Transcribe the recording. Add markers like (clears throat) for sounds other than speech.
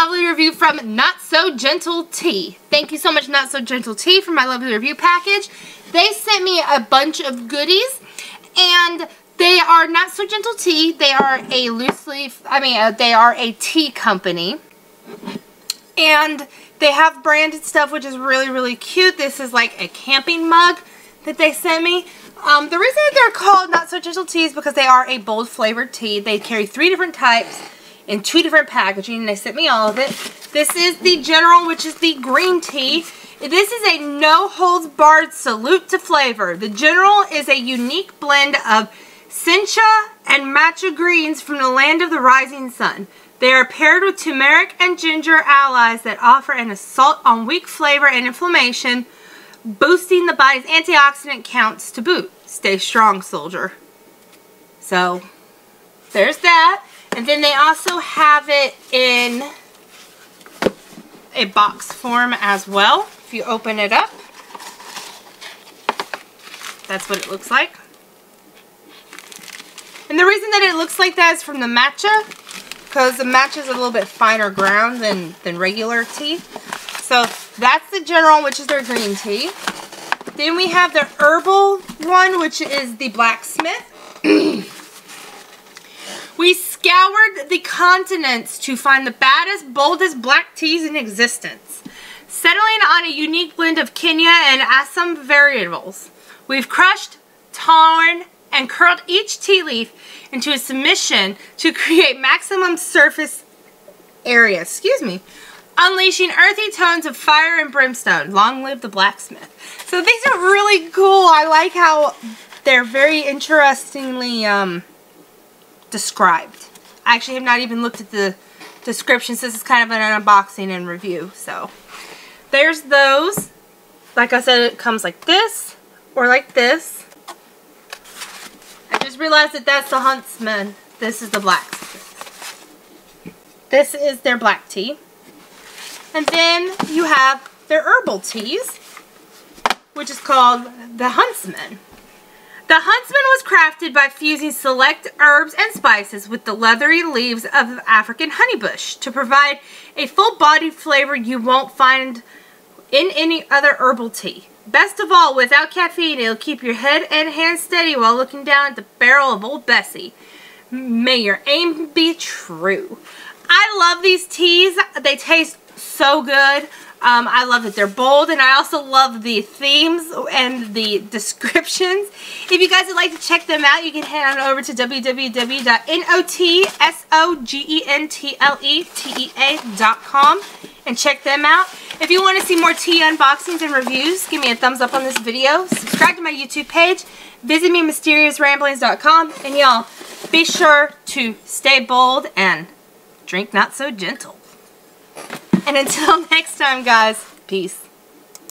lovely review from Not So Gentle Tea. Thank you so much, Not So Gentle Tea, for my lovely review package. They sent me a bunch of goodies, and they are Not So Gentle Tea. They are a loose leaf, I mean, uh, they are a tea company. And they have branded stuff, which is really, really cute. This is like a camping mug that they sent me. Um, the reason that they're called Not So Gentle Tea is because they are a bold flavored tea. They carry three different types in two different packaging. and They sent me all of it. This is the General, which is the green tea. This is a no-holds-barred salute to flavor. The General is a unique blend of Sencha and matcha greens from the land of the rising sun. They are paired with turmeric and ginger allies that offer an assault on weak flavor and inflammation, boosting the body's antioxidant counts to boot. Stay strong, soldier. So, there's that. And then they also have it in a box form as well. If you open it up, that's what it looks like. And the reason that it looks like that is from the matcha, because the matcha is a little bit finer ground than, than regular tea. So that's the general, which is their green tea. Then we have the herbal one, which is the blacksmith. (clears throat) we scoured the continents to find the baddest, boldest black teas in existence. Settling on a unique blend of Kenya and Assam varietals. We've crushed, torn, and curled each tea leaf into a submission to create maximum surface area, excuse me, unleashing earthy tones of fire and brimstone. Long live the blacksmith. So these are really cool. I like how they're very interestingly um, described. I actually have not even looked at the descriptions. This is kind of an unboxing and review. So there's those. Like I said, it comes like this or like this I just realized that that's the Huntsman. This is the black. This is their black tea. And then you have their herbal teas, which is called the Huntsman. The Huntsman was crafted by fusing select herbs and spices with the leathery leaves of African honeybush to provide a full-bodied flavor you won't find in any other herbal tea. Best of all, without caffeine, it'll keep your head and hands steady while looking down at the barrel of Old Bessie. May your aim be true. I love these teas. They taste so good. Um, I love that they're bold, and I also love the themes and the descriptions. If you guys would like to check them out, you can head on over to www.notsogentletea.com and check them out. If you want to see more tea unboxings and reviews, give me a thumbs up on this video. Subscribe to my YouTube page. Visit me mysteriousramblings.com. And y'all, be sure to stay bold and drink not so gentle. And until (laughs) next time, guys, peace.